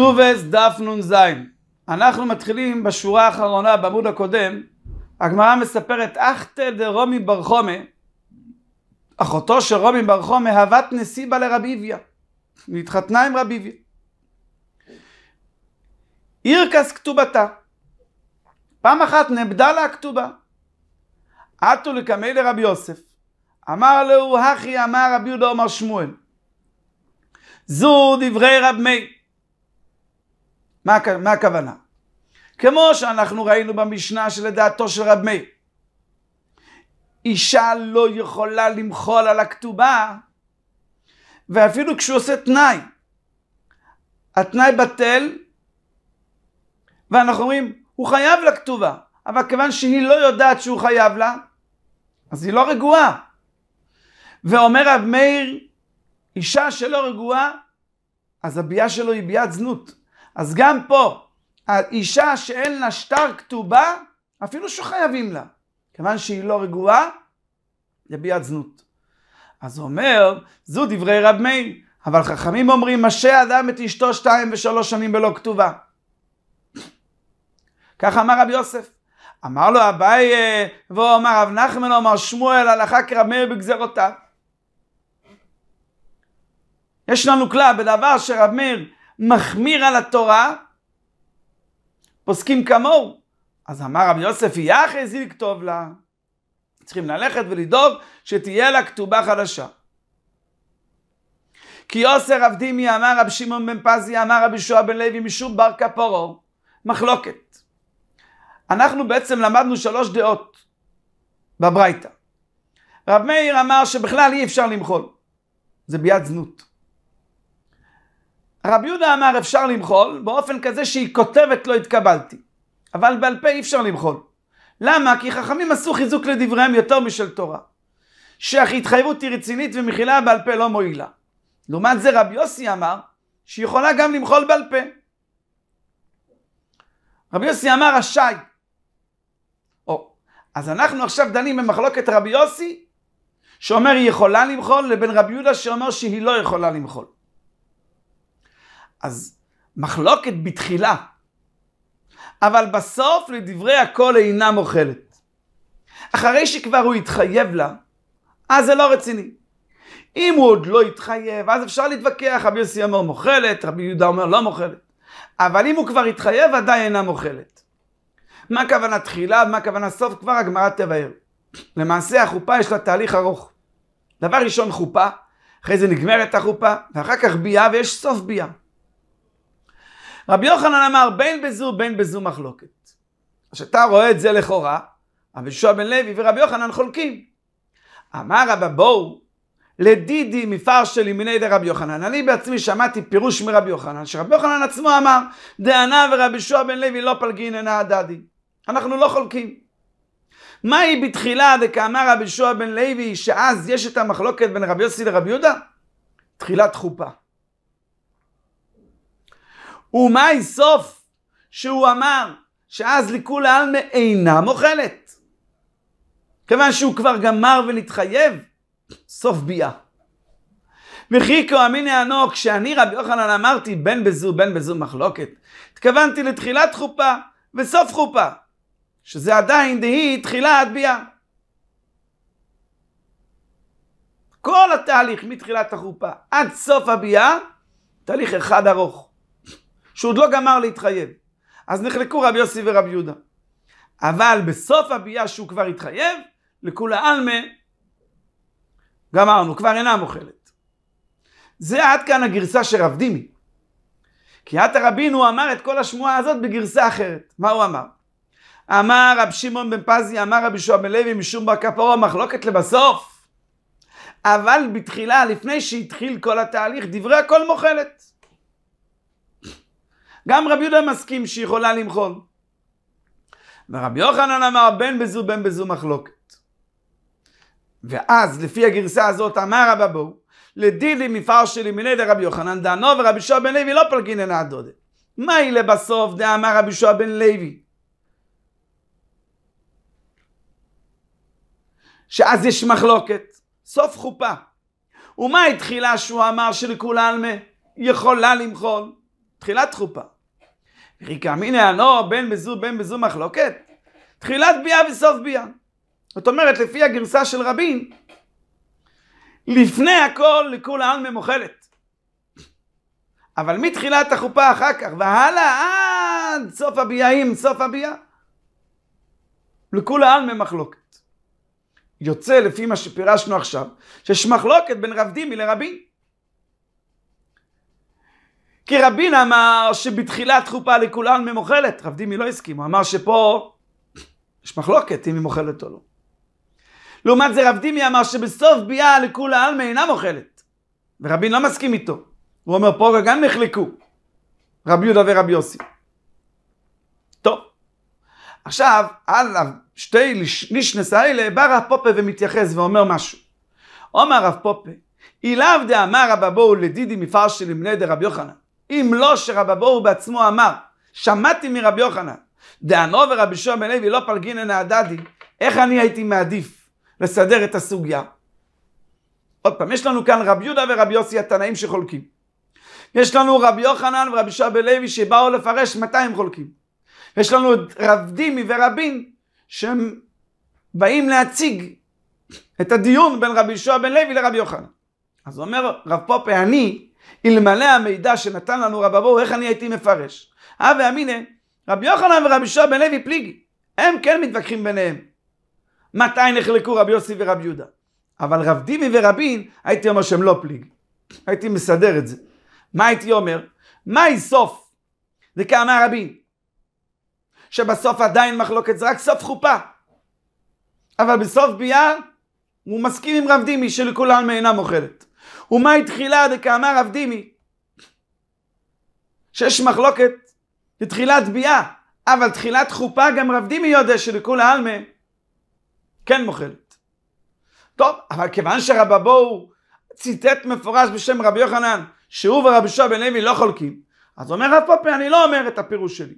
כתובס דף נ"ז. אנחנו מתחילים בשורה האחרונה בעמוד הקודם. הגמרא מספרת אחתא דרומי בר חומא. אחותו של רומי בר חומא הבת נסיבה לרביביה והתחתנה עם רביביה אירקס כתובתה. פעם אחת נאבדה לה הכתובה. עטו לקמי לרבי יוסף. אמר לו הכי אמר רבי יהודה אומר שמואל. זו דברי רב מאיר מה, מה הכוונה? כמו שאנחנו ראינו במשנה שלדעתו של רב מאיר אישה לא יכולה למחול על הכתובה ואפילו כשהוא עושה תנאי התנאי בטל ואנחנו אומרים הוא חייב לכתובה אבל כיוון שהיא לא יודעת שהוא חייב לה אז היא לא רגועה ואומר רב מאיר אישה שלא רגועה אז הביאה שלו היא ביאת זנות אז גם פה האישה שאין לה שטר כתובה אפילו שחייבים לה כיוון שהיא לא רגועה זה זנות. אז הוא אומר זו דברי רב מאיר אבל חכמים אומרים משה אדם את אשתו שתיים ושלוש שנים בלא כתובה. כך אמר רבי יוסף. אמר לו אביי והוא אמר רב נחמן אמר שמואל הלכה כרב מאיר בגזרותיו. יש לנו כלל בדבר שרב מאיר מחמיר על התורה פוסקים כמוהו. אז אמר רבי יוסף יח איזי לכתוב לה. צריכים ללכת ולדאוג שתהיה לה כתובה חדשה. כי יוסר עבדימי אמר רב שמעון בן פזי אמר רבי שועה בן לוי משום בר כפורו מחלוקת. אנחנו בעצם למדנו שלוש דעות בברייתא. רב מאיר אמר שבכלל אי אפשר למחול. זה ביד זנות רבי יהודה אמר אפשר למחול באופן כזה שהיא כותבת לא התקבלתי אבל בעל פה אי אפשר למחול. למה? כי חכמים עשו חיזוק לדבריהם יותר משל תורה שההתחייבות היא רצינית ומחילה בעל פה לא מועילה. לעומת זה רבי יוסי אמר שהיא יכולה גם למחול בעל פה. רבי יוסי אמר רשאי או, אז אנחנו עכשיו דנים במחלוקת רבי יוסי שאומר היא יכולה למחול לבין רבי יהודה שאומר שהיא לא יכולה למחול אז מחלוקת בתחילה, אבל בסוף לדברי הכל אינה מוכלת. אחרי שכבר הוא התחייב לה, אז זה לא רציני. אם הוא עוד לא התחייב, אז אפשר להתווכח, רבי יוסי אומר מוכלת, רבי יהודה אומר לא מוכלת. אבל אם הוא כבר התחייב, עדיין אינה מוכלת. מה הכוונה תחילה, מה הכוונה סוף, כבר הגמרא תבהר. למעשה החופה יש לה תהליך ארוך. דבר ראשון חופה, אחרי זה נגמרת החופה, ואחר כך ביאה ויש סוף ביאה. רבי יוחנן אמר בין בזו בין בזו מחלוקת. כשאתה רואה את זה לכאורה, רבי יהושע בן לוי ורבי יוחנן חולקים. אמר רבא בואו לדידי מפרשל ימיני דרבי יוחנן. אני בעצמי שמעתי פירוש מרבי יוחנן, שרבי יוחנן עצמו אמר, דענה ורבי יהושע בן לוי לא פלגין אינה הדדי. אנחנו לא חולקים. מהי בתחילה דקאמר רבי יהושע בן לוי, שאז יש את המחלוקת בין רבי יוסי לרבי יהודה? תחילת חופה. ומאי סוף שהוא אמר שאז לכולי עלמא אינה מוכלת. כיוון שהוא כבר גמר ונתחייב, סוף ביאה. וכי כה אמינא ענו, כשאני רבי יוחנן אמרתי בין בזו בין בזו מחלוקת, התכוונתי לתחילת חופה וסוף חופה, שזה עדיין דהי תחילת ביאה. כל התהליך מתחילת החופה עד סוף הביאה, תהליך אחד ארוך. שהוא עוד לא גמר להתחייב. אז נחלקו רבי יוסי ורבי יהודה. אבל בסוף הביאה שהוא כבר התחייב, לכולי עלמא, גמרנו, כבר אינה מוכלת. זה עד כאן הגרסה של רב דימי. כי עתה רבינו אמר את כל השמועה הזאת בגרסה אחרת. מה הוא אמר? אמר רב שמעון בן פזי, אמר רבי שועה בן לוי, משום בר כפרו, מחלוקת לבסוף. אבל בתחילה, לפני שהתחיל כל התהליך, דברי הכל מוכלת. גם רבי יהודה מסכים שהיא יכולה למחול. ורבי יוחנן אמר בין בזו בין בזו מחלוקת. ואז לפי הגרסה הזאת אמר רבא בואו לדידי מפרשי לימיני דרבי יוחנן דענו ורבי שועה בן לוי לא פלגין אינה דודה. מהי לבסוף דאמר רבי שועה בן לוי? שאז יש מחלוקת, סוף חופה. ומה התחילה שהוא אמר שלכולי עלמא יכולה למחול? תחילת חופה. ריקה מיניה ענו בין בזו בין בזו מחלוקת, תחילת ביאה וסוף ביאה. זאת אומרת, לפי הגרסה של רבין, לפני הכל לכולה עלמא מוחלת. אבל מתחילת החופה אחר כך והלאה עד סוף הביאים, סוף הביאה, לכולה עלמא מחלוקת. יוצא לפי מה שפירשנו עכשיו, שיש מחלוקת בין רב דימי לרבין. כי רבין אמר שבתחילת חופה לכולה עלמא מוחלת, רב דימי לא הסכים, הוא אמר שפה יש מחלוקת אם היא מוחלת או לא. לעומת זה רב דימי אמר שבסוף ביאה לכולה עלמא אינה מוחלת. ורבין לא מסכים איתו. הוא אומר פה גם נחלקו. רבי יהודה ורבי יוסי. טוב. עכשיו, על שתי לישנס האלה בא רב פופה ומתייחס ואומר משהו. אומר רב פופה, אילאו דאמר רבבו לדידי מפרשי למני דרבי יוחנן. אם לא שרבבו בעצמו אמר, שמעתי מרבי יוחנן, דענו ורבי שועה בן לוי לא פלגינן הדדי, איך אני הייתי מעדיף לסדר את הסוגיה? עוד פעם, יש לנו כאן רבי יהודה ורבי יוסי התנאים שחולקים. יש לנו רבי יוחנן ורבי שועה בן לוי שבאו לפרש מתי הם חולקים. יש לנו רב דימי ורבין שהם באים להציג את הדיון בין רבי יהושע בן לוי לרבי יוחנן. אז אומר רב פופה, אני, אלמלא המידע שנתן לנו רב אבו, איך אני הייתי מפרש? אה ואמינא, רבי יוחנן ורבי יהושע בן לוי פליגי, הם כן מתווכחים ביניהם. מתי נחלקו רבי יוסי ורבי יהודה? אבל רב דימי ורבין, הייתי אומר שהם לא פליג. הייתי מסדר את זה. מה הייתי אומר? מה יסוף? זה כאמר רבין. שבסוף עדיין מחלוקת זה רק סוף חופה. אבל בסוף ביאה הוא מסכים עם רב דימי שלכולם מאינה מוכרת. ומה התחילה דקאמר רב דימי? שיש מחלוקת לתחילת ביאה, אבל תחילת חופה גם רב דימי יודע שלכול העלמה כן מוכרת. טוב, אבל כיוון שרבבו ציטט מפורש בשם רבי יוחנן, שהוא ורבי שועה בן לוי לא חולקים, אז אומר רב פופי, אני לא אומר את הפירוש שלי.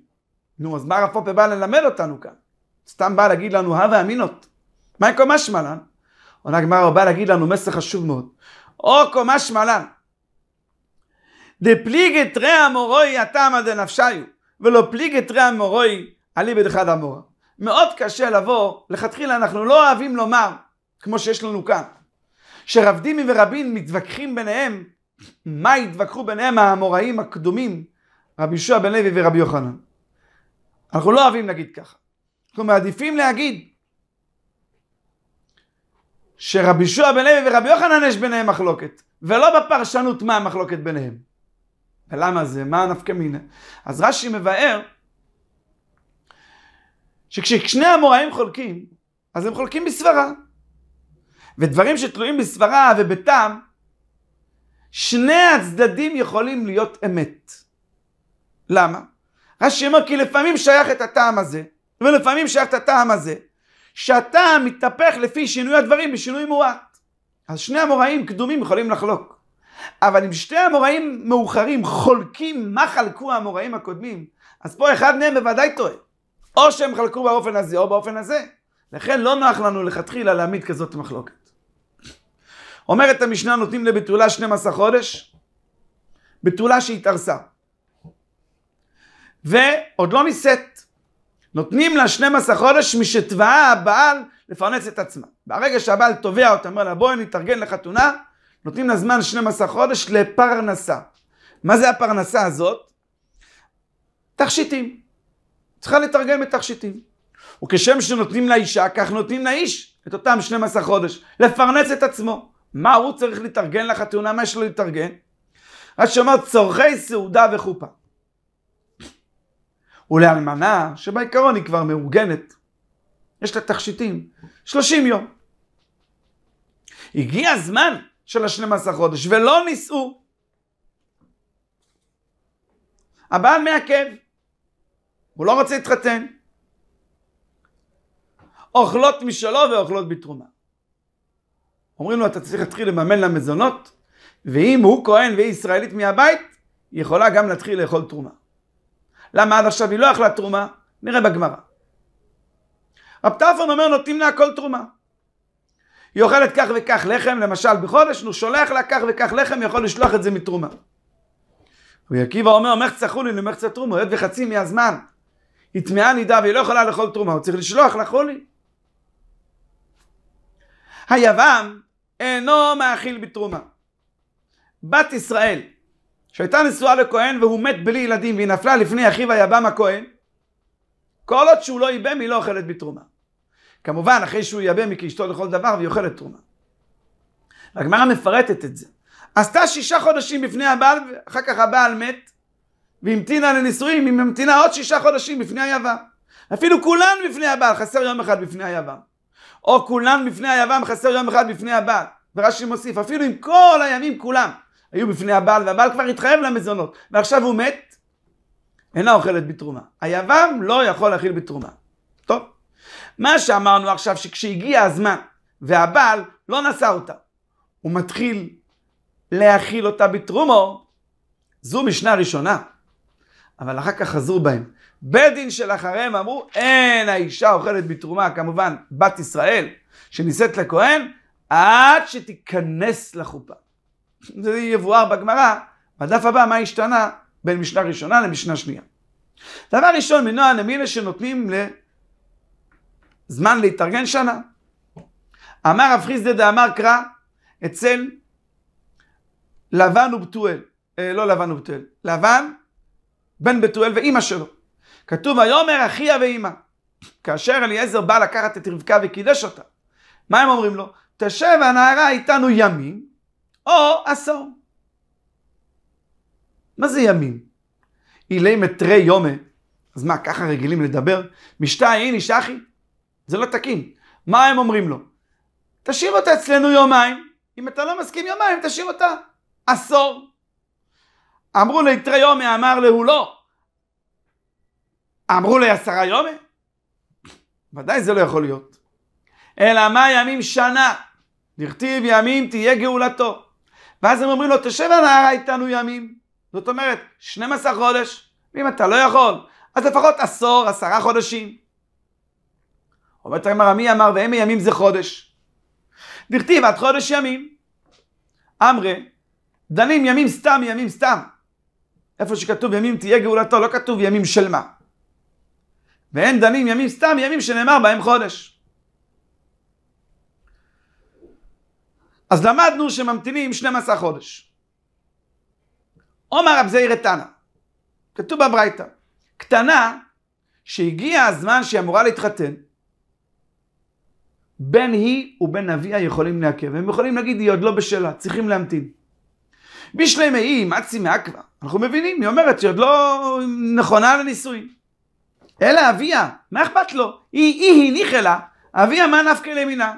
נו, אז מה רב פופה בא ללמד אותנו כאן? סתם בא להגיד לנו הווה אמינות. מה קומה שמלן? עונה הגמרא בא להגיד לנו מסר חשוב מאוד. או קומה שמלן. דפליגת רע מורוי התמא דנפשיו, ולא פליגת רע מורוי עלי בדחד המורה. מאוד קשה לבוא, לכתחילה אנחנו לא אוהבים לומר, כמו שיש לנו כאן, שרב דימי ורבין מתווכחים ביניהם, מה התווכחו ביניהם האמוראים הקדומים, רבי יהושע בן לוי ורבי יוחנן. אנחנו לא אוהבים להגיד ככה. אנחנו מעדיפים להגיד שרבי שועה בן לוי ורבי יוחנן יש ביניהם מחלוקת, ולא בפרשנות מה המחלוקת ביניהם. ולמה זה? מה הנפקא מינה? אז רש"י מבאר שכששני המוראים חולקים, אז הם חולקים בסברה. ודברים שתלויים בסברה ובטעם, שני הצדדים יכולים להיות אמת. למה? רש"י אומר כי לפעמים שייך את הטעם הזה, ולפעמים שייך את הטעם הזה, שהטעם מתהפך לפי שינוי הדברים בשינוי מועט. אז שני המוראים קדומים יכולים לחלוק. אבל אם שתי המוראים מאוחרים חולקים מה חלקו המוראים הקודמים, אז פה אחד מהם בוודאי טועה. או שהם חלקו באופן הזה או באופן הזה. לכן לא נוח לנו לכתחילה להעמיד כזאת מחלוקת. אומרת המשנה נותנים לבתולה 12 חודש, בתולה שהתארסה. ועוד לא נישאת. נותנים לה 12 חודש משתבעה הבעל לפרנס את עצמה. ברגע שהבעל תובע אותה, אומר לה בואי נתארגן לחתונה, נותנים לה זמן 12 חודש לפרנסה. מה זה הפרנסה הזאת? תכשיטים. צריכה לתרגל בתכשיטים. וכשם שנותנים לאישה, כך נותנים לאיש את אותם 12 חודש, לפרנס את עצמו. מה הוא צריך להתארגן לחתונה? מה יש לו להתארגן? רק שאומר צורכי סעודה וחופה. ולאלמנה, שבעיקרון היא כבר מאורגנת, יש לה תכשיטים, 30 יום. הגיע הזמן של ה-12 חודש, ולא נישאו. הבעל מעכב, הוא לא רוצה להתחתן. אוכלות משלו ואוכלות בתרומה. אומרים לו, אתה צריך להתחיל לממן לה מזונות, ואם הוא כהן והיא ישראלית מהבית, היא יכולה גם להתחיל לאכול תרומה. למה עד עכשיו היא לא אכלה תרומה? נראה בגמרא. רב טרפון אומר נותנים לה הכל תרומה. היא אוכלת כך וכך לחם, למשל בחודש, הוא שולח לה כך וכך לחם, יכול לשלוח את זה מתרומה. רבי עקיבא אומר, מחצה חולין ומחצה תרומה, היות וחצי מהזמן היא טמאה נידה והיא לא יכולה לאכול תרומה, הוא צריך לשלוח לחולין. היבם אינו מאכיל בתרומה. בת ישראל, שהייתה נשואה לכהן והוא מת בלי ילדים והיא נפלה לפני אחיו היבם הכהן, כל עוד שהוא לא ייבם היא לא אוכלת בתרומה. כמובן, אחרי שהוא ייבם היא כאשתו לכל דבר והיא אוכלת תרומה. הגמרא מפרטת את זה. עשתה שישה חודשים בפני הבעל, ואחר כך הבעל מת, והמתינה לנישואים, היא ממתינה עוד שישה חודשים בפני היבם. אפילו כולן בפני הבעל, חסר יום אחד בפני היבם. או כולן בפני היבם, חסר יום אחד בפני הבעל. ורש"י מוסיף, אפילו אם כל הימים כולם היו בפני הבעל, והבעל כבר התחייב למזונות, ועכשיו הוא מת, אינה אוכלת בתרומה. היבם לא יכול להכיל בתרומה. טוב, מה שאמרנו עכשיו, שכשהגיע הזמן, והבעל לא נשא אותה, הוא מתחיל להכיל אותה בתרומו, זו משנה ראשונה. אבל אחר כך חזרו בהם. בית דין של אחריהם אמרו, אין האישה אוכלת בתרומה, כמובן בת ישראל, שנישאת לכהן, עד שתיכנס לחופה. זה יבואר בגמרא, בדף הבא מה השתנה בין משנה ראשונה למשנה שנייה. דבר ראשון, מנוע נמילה שנותנים לזמן להתארגן שנה. אמר רב חיסדא דאמר קרא אצל לבן ובתואל, אה, לא לבן ובתואל, לבן, בן בתואל ואימא שלו. כתוב ויאמר אחיה ואימא. כאשר אליעזר בא לקחת את רבקה וקידש אותה, מה הם אומרים לו? תשב הנערה איתנו ימים או עשור. מה זה ימים? אילי מטרי יומה. אז מה, ככה רגילים לדבר? משתה אין איש אחי? זה לא תקין. מה הם אומרים לו? תשאיר אותה אצלנו יומיים. אם אתה לא מסכים יומיים, תשאיר אותה עשור. אמרו ליתרי יומי, אמר להו לא. אמרו לי עשרה יומי? ודאי זה לא יכול להיות. אלא מה ימים שנה? דכתיב ימים תהיה גאולתו. ואז הם אומרים לו, תשב הנערה איתנו ימים. זאת אומרת, 12 חודש, ואם אתה לא יכול, אז לפחות עשור, עשרה חודשים. אומרת הגמרא, מי אמר והם ימים זה חודש? דכתיב עד חודש ימים. אמרי, דנים ימים סתם, ימים סתם. איפה שכתוב ימים תהיה גאולתו, לא כתוב ימים של מה. ואין דנים ימים סתם, ימים שנאמר בהם חודש. אז למדנו שממתינים 12 חודש. עומר רב זעיר תנא, כתוב בברייתא, קטנה שהגיע הזמן שהיא אמורה להתחתן, בין היא ובין אביה יכולים לעכב. הם יכולים להגיד, היא עוד לא בשלה, צריכים להמתין. בשלמי היא, מצי מעכבה. אנחנו מבינים, היא אומרת שהיא עוד לא נכונה לנישואין. אלא אביה, מה אכפת לו? היא, היא הניחה לה, אביה מה נפקא למינה?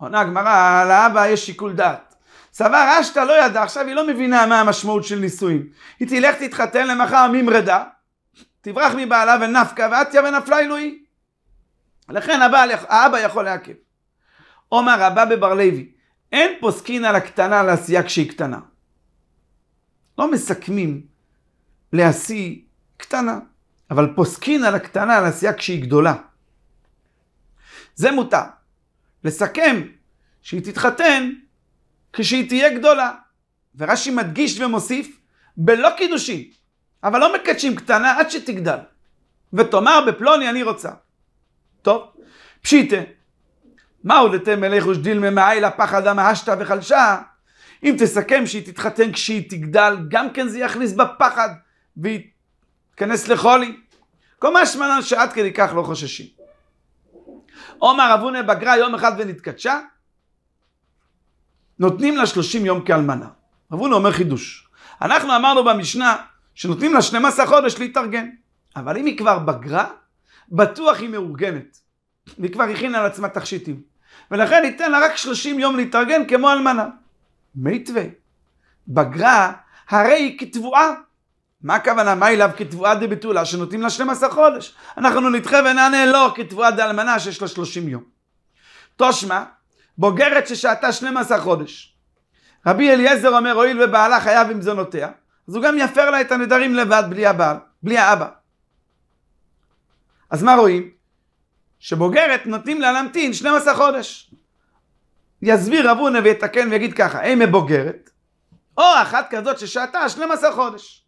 עונה הגמרא, לאבא יש שיקול דעת. סבר אשתא לא ידע, עכשיו היא לא מבינה מה המשמעות של נישואים. היא תלך תתחתן למחר ממרדה, תברח מבעלה ונפקא, ועטיה ונפלה אלוהי. לכן הבעל, האבא יכול לעכב. עומר רבה בבר לוי, אין פוסקין על הקטנה לעשייה כשהיא קטנה. לא מסכמים להשיא קטנה, אבל פוסקין על הקטנה על עשייה כשהיא גדולה. זה מותר. לסכם שהיא תתחתן כשהיא תהיה גדולה. ורש"י מדגיש ומוסיף, בלא קידושין, אבל לא מקדשים קטנה עד שתגדל. ותאמר בפלוני אני רוצה. טוב, פשיטה. מהו דתם מלך ושדיל ממאי לפחד המהשתא וחלשה? אם תסכם שהיא תתחתן כשהיא תגדל, גם כן זה יכניס בה פחד והיא תיכנס לחולי. כל מה שמענו שעד כדי כך לא חוששים. עומר אבונה בגרה יום אחד ונתקדשה, נותנים לה 30 יום כאלמנה. אבונה אומר חידוש. אנחנו אמרנו במשנה שנותנים לה 12 חודש להתארגן. אבל אם היא כבר בגרה, בטוח היא מאורגנת. והיא כבר הכינה על עצמה תכשיטים. ולכן ניתן לה רק 30 יום להתארגן כמו אלמנה. מיתווה. בגרה הרי היא כתבואה. מה הכוונה? מה אליו כתבואה דבתולה שנותנים לה 12 חודש? אנחנו נדחה ונענה לא כתבואה דאלמנה שיש לה 30 יום. תושמע, בוגרת ששהתה 12 חודש. רבי אליעזר אומר, הואיל ובעלה חייב עם זונותיה, אז הוא גם יפר לה את הנדרים לבד, בלי הבעל, בלי האבא. אז מה רואים? שבוגרת נותנים לה להמתין 12 חודש. יסביר רב הונא ויתקן ויגיד ככה, אם מבוגרת, או אחת כזאת ששהתה 12 חודש.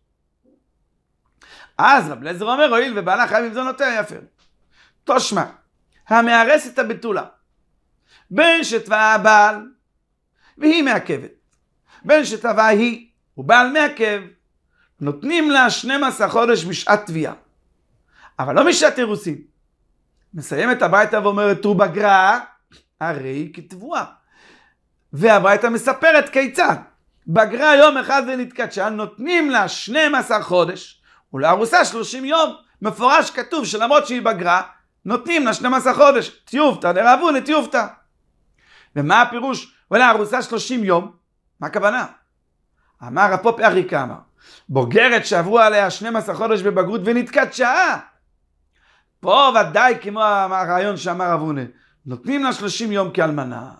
אז רב לזר אומר, הואיל ובעלה חייב עם זונותיה יפר. תושמע, המארס את הבתולה, בין שתבעה הבעל, והיא מעכבת. בין שתבעה היא, ובעל מעכב, נותנים לה 12 חודש בשעת תביעה. אבל לא בשעת אירוסין. מסיימת הביתה ואומרת, ט"ו בגרא, הרי היא כתבואה. והברייתא מספרת כיצד. בגרה יום אחד ונתקדשה, נותנים לה 12 חודש, ולארוסה 30 יום. מפורש כתוב שלמרות שהיא בגרה, נותנים לה 12 חודש. טיובתא דרבו לטיובתא. ומה הפירוש? ולארוסה 30 יום? מה הכוונה? אמר הפופ אריקה אמר, בוגרת שעברו עליה 12 חודש בבגרות ונתקדשה. פה ודאי כמו הרעיון שאמר אבונה, נותנים לה 30 יום כאלמנה.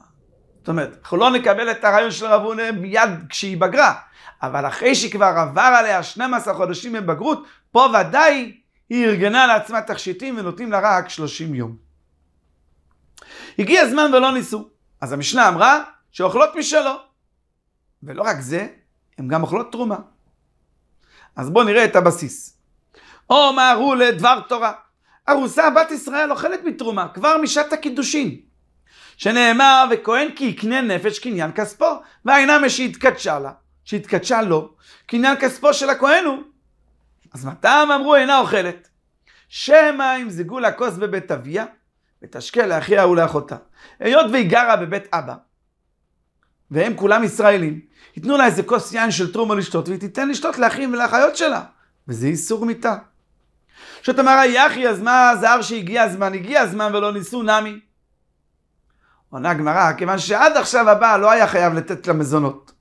זאת אומרת, אנחנו לא נקבל את הרעיון של רב הונא מיד כשהיא בגרה, אבל אחרי שכבר עבר עליה 12 חודשים בבגרות, פה ודאי היא ארגנה לעצמה תכשיטים ונותנים לה רק 30 יום. הגיע הזמן ולא ניסו. אז המשנה אמרה שאוכלות משלו. ולא רק זה, הן גם אוכלות תרומה. אז בואו נראה את הבסיס. אומרו לדבר תורה. ארוסה בת ישראל אוכלת מתרומה, כבר משעת הקידושין. שנאמר, וכהן כי יקנה נפש קניין כספו, והאינמה שהתקדשה לה, שהתקדשה לו, קניין כספו של הכהן הוא. אז מתם אמרו אינה אוכלת? שמא ימזגו לה כוס בבית אביה, ותשקה לאחיה ולאחותה. היות והיא גרה בבית אבא, והם כולם ישראלים, ייתנו לה איזה כוס יין של טרומו לשתות, והיא תיתן לשתות לאחים ולאחיות שלה. וזה איסור מיתה. שתאמר יחי, אז מה זהר שהגיע הזמן? הגיע הזמן ולא ניסו נמי. עונה הגמרא, כיוון שעד עכשיו הבעל לא היה חייב לתת לה מזונות.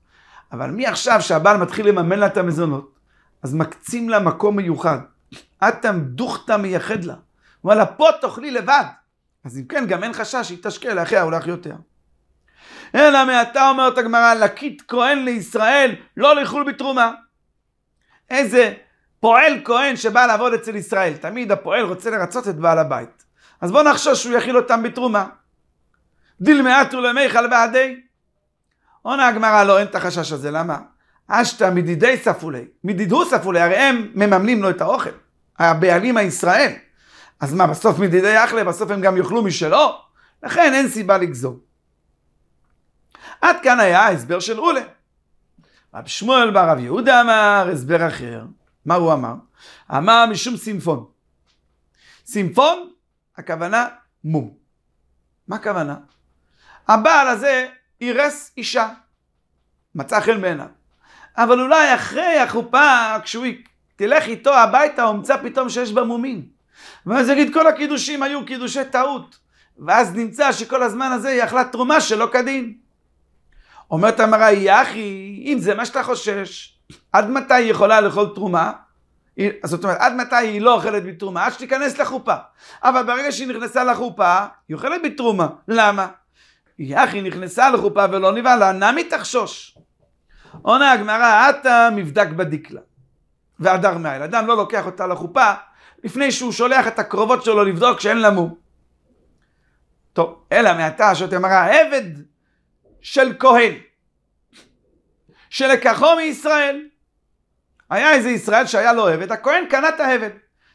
אבל מעכשיו שהבעל מתחיל לממן לה את המזונות, אז מקצים לה מקום מיוחד. אטם דוכתא מייחד לה. אומר לה, פה תאכלי לבד. אז אם כן, גם אין חשש שהיא תשקה לאחיה ולאחיותיה. אלא מעתה אומרת הגמרא, לקית כהן לישראל, לא לאכול בתרומה. איזה פועל כהן שבא לעבוד אצל ישראל. תמיד הפועל רוצה לרצות את בעל הבית. אז בוא נחשוש שהוא יכיל אותם בתרומה. דילמאתו למיכל בעדי. עונה הגמרא, לא, אין את החשש הזה, למה? אשתא מדידי ספולי, מדידו ספולי, הרי הם מממנים לו את האוכל. הבעלים הישראל. אז מה, בסוף מדידי אחלה, בסוף הם גם יאכלו משלו? לכן אין סיבה לגזור. עד כאן היה ההסבר של אולה. רב שמואל בר רב יהודה אמר הסבר אחר. מה הוא אמר? אמר משום סימפון. סימפון, הכוונה מום. מה הכוונה? הבעל הזה אירס אישה. מצא חן בעיניו. אבל אולי אחרי החופה, כשהוא תלך איתו הביתה, הוא ימצא פתאום שיש בה מומים. ואז יגיד, כל הקידושים היו קידושי טעות. ואז נמצא שכל הזמן הזה היא אכלה תרומה שלא כדין. אומרת המראה, יחי, אם זה מה שאתה חושש, עד מתי היא יכולה לאכול תרומה? זאת אומרת, עד מתי היא לא אוכלת בתרומה? עד שתיכנס לחופה. אבל ברגע שהיא נכנסה לחופה, היא אוכלת בתרומה. למה? יחי נכנסה לחופה ולא נבהלה, נמי תחשוש. עונה הגמרא, עתה מבדק בדיקלה. והדר מעל. אדם לא לוקח אותה לחופה לפני שהוא שולח את הקרובות שלו לבדוק שאין לה מום. טוב, אלא מעתה שותה מראה, עבד של כהן, שלקחו מישראל. היה איזה ישראל שהיה לו עבד, הכהן קנה את העבד.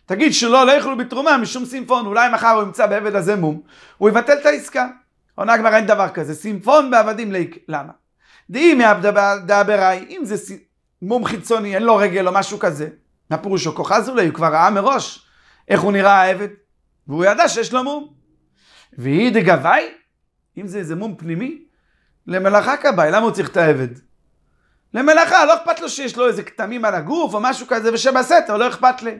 תגיד שלא, לא יכלו בתרומה משום סימפון, אולי מחר הוא ימצא בעבד הזה מום, הוא יבטל את העסקה. עונה הגמרא אין דבר כזה, סימפון בעבדים ליק, למה? דאי מעבדבראי, אם זה מום חיצוני, אין לו רגל או משהו כזה, מה פירושו? כוחז אולי, הוא כבר ראה מראש איך הוא נראה העבד, והוא ידע שיש לו מום. והיא דגבי, אם זה איזה מום פנימי, למלאכה כבאי, למה הוא צריך את העבד? למלאכה, לא אכפת לו שיש לו איזה כתמים על הגוף או משהו כזה, ושבסתר, לא אכפת לי.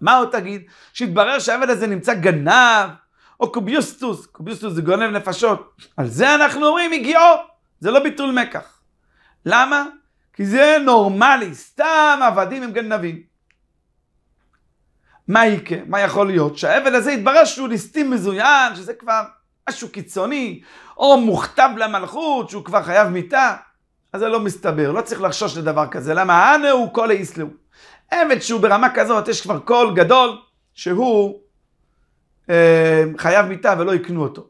מה עוד תגיד? שהתברר שהעבד הזה נמצא גנב, או קוביוסטוס, קוביוסטוס זה גונב נפשות. על זה אנחנו אומרים הגיעו, זה לא ביטול מקח. למה? כי זה נורמלי, סתם עבדים הם גנבים. מה יקרה? מה יכול להיות? שהעבד הזה יתברר שהוא ליסטים מזוין, שזה כבר משהו קיצוני, או מוכתב למלכות, שהוא כבר חייב מיתה. אז זה לא מסתבר, לא צריך לחשוש לדבר כזה. למה? אנה הוא כל האיסלו. עבד שהוא ברמה כזאת, יש כבר קול גדול, שהוא חייב מיתה ולא יקנו אותו.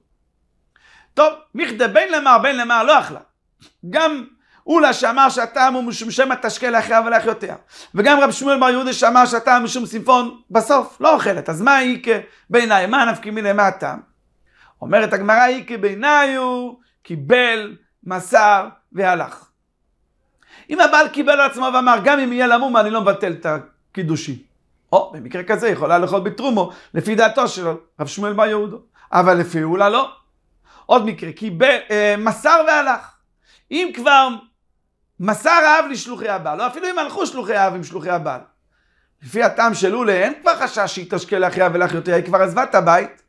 טוב, מכדה בין למר בין למר לא אכלה. גם אולה שאמר שהטעם הוא משום שמא תשקה לאחיה ולאחיותיה. וגם רב שמואל בר יהודה שאמר שהטעם משום סימפון בסוף לא אוכלת. אז מה היא כבעיניי? מה נפקי מיני מה הטעם? אומרת הגמרא היא כבעיניי הוא קיבל, מסר והלך. אם הבעל קיבל על עצמו ואמר גם אם יהיה למום אני לא מבטל את הקידושין. או במקרה כזה יכולה לאכול בתרומו לפי דעתו של רב שמואל בר יהודו. אבל לפי אולה לא. עוד מקרה, קיבל, אה, מסר והלך. אם כבר מסר האב לשלוחי הבעל, או אפילו אם הלכו שלוחי האב עם שלוחי הבעל. לפי הטעם של אולה אין כבר חשש שהיא תשקה לאחיה ולאחיותיה, היא כבר עזבה את הבית.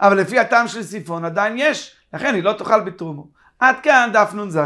אבל לפי הטעם של סיפון עדיין יש, לכן היא לא תאכל בתרומו. עד כאן דף נ"ז.